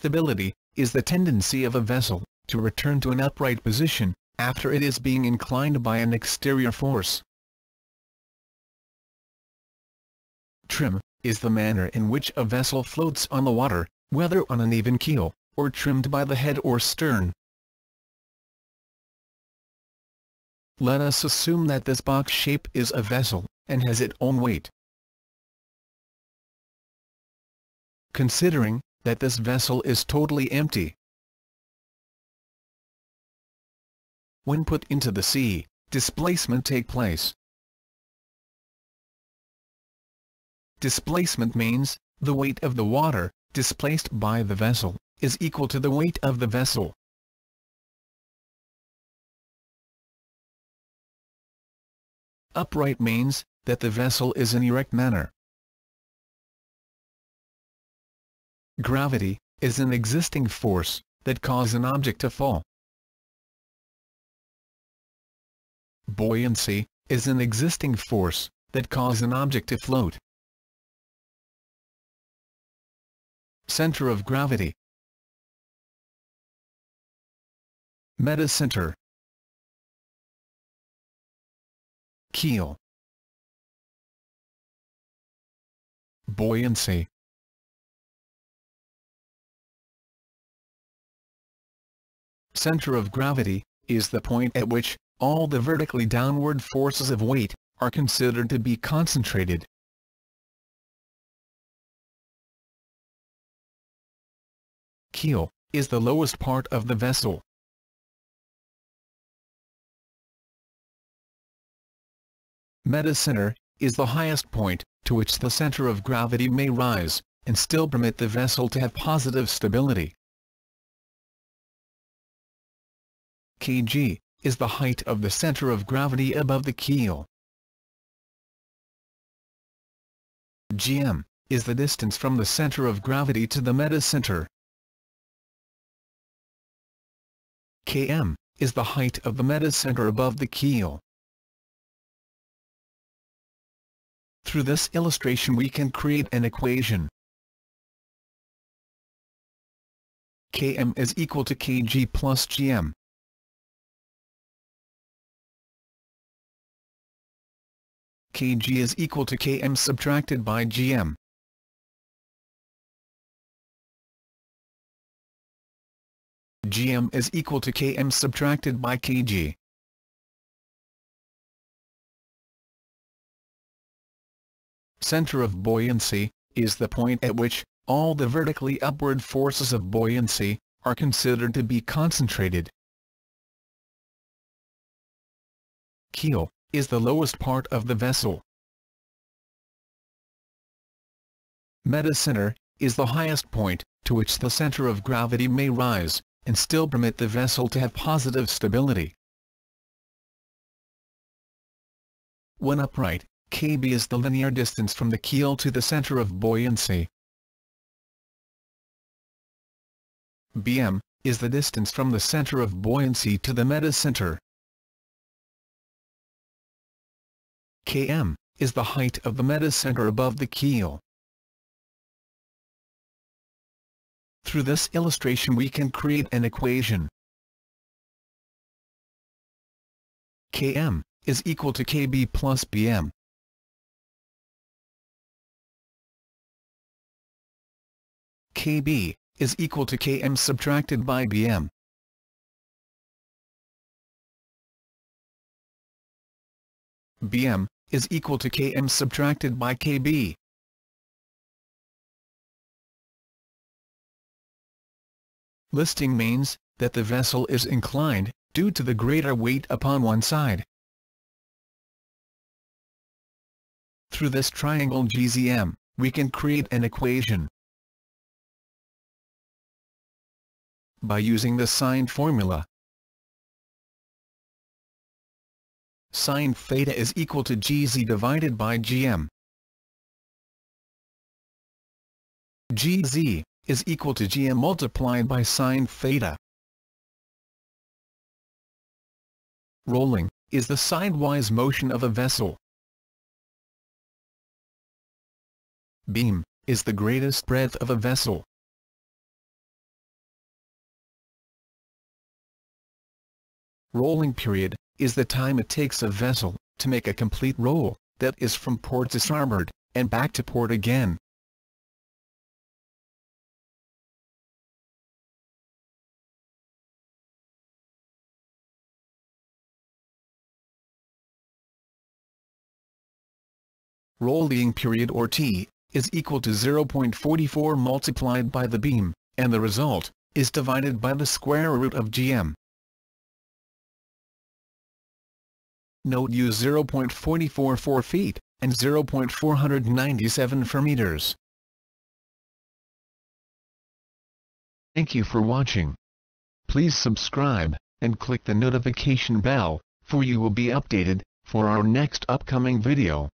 stability, is the tendency of a vessel to return to an upright position after it is being inclined by an exterior force. Trim is the manner in which a vessel floats on the water, whether on an even keel, or trimmed by the head or stern. Let us assume that this box shape is a vessel, and has its own weight. Considering that this vessel is totally empty. When put into the sea, displacement take place. Displacement means, the weight of the water, displaced by the vessel, is equal to the weight of the vessel. Upright means, that the vessel is in erect manner. Gravity, is an existing force, that cause an object to fall. Buoyancy, is an existing force, that cause an object to float. Center of gravity Metacenter Keel Buoyancy Center of gravity, is the point at which, all the vertically downward forces of weight, are considered to be concentrated. Keel, is the lowest part of the vessel. Metacenter, is the highest point, to which the center of gravity may rise, and still permit the vessel to have positive stability. Kg, is the height of the center of gravity above the keel. gm, is the distance from the center of gravity to the metacenter. km, is the height of the metacenter above the keel. Through this illustration we can create an equation. Km is equal to Kg plus Gm. Kg is equal to Km subtracted by Gm. Gm is equal to Km subtracted by Kg. Center of buoyancy, is the point at which, all the vertically upward forces of buoyancy, are considered to be concentrated. Keel, is the lowest part of the vessel. Metacenter, is the highest point, to which the center of gravity may rise, and still permit the vessel to have positive stability. When upright, kb is the linear distance from the keel to the center of buoyancy. bm, is the distance from the center of buoyancy to the metacenter. Km, is the height of the metacenter above the keel. Through this illustration we can create an equation. km, is equal to kb plus bm. kb, is equal to km subtracted by bm. bm, is equal to km subtracted by kb. Listing means that the vessel is inclined, due to the greater weight upon one side. Through this triangle GZM, we can create an equation. By using the sine formula, sine theta is equal to gz divided by gm. gz is equal to gm multiplied by sine theta. Rolling is the sidewise motion of a vessel. Beam is the greatest breadth of a vessel. Rolling period is the time it takes a vessel to make a complete roll, that is from port starboard, and back to port again. rolling period or T, is equal to 0.44 multiplied by the beam, and the result, is divided by the square root of gm. Note use 0.444 feet, and 0.497 for meters. Thank you for watching. Please subscribe, and click the notification bell, for you will be updated, for our next upcoming video.